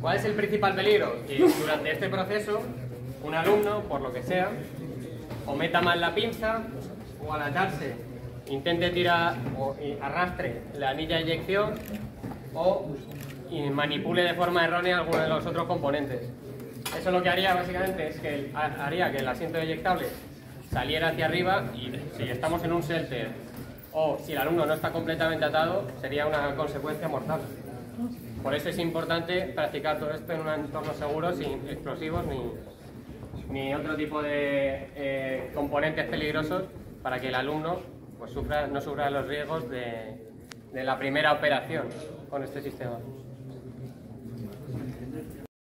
¿Cuál es el principal peligro? Que durante este proceso un alumno, por lo que sea, o meta mal la pinza o al atarse intente tirar o arrastre la anilla de eyección o manipule de forma errónea alguno de los otros componentes. Eso lo que haría básicamente es que haría que el asiento eyectable saliera hacia arriba y si estamos en un shelter o si el alumno no está completamente atado sería una consecuencia mortal. Por eso es importante practicar todo esto en un entorno seguro, sin explosivos ni, ni otro tipo de eh, componentes peligrosos para que el alumno pues, sufra, no sufra los riesgos de, de la primera operación con este sistema.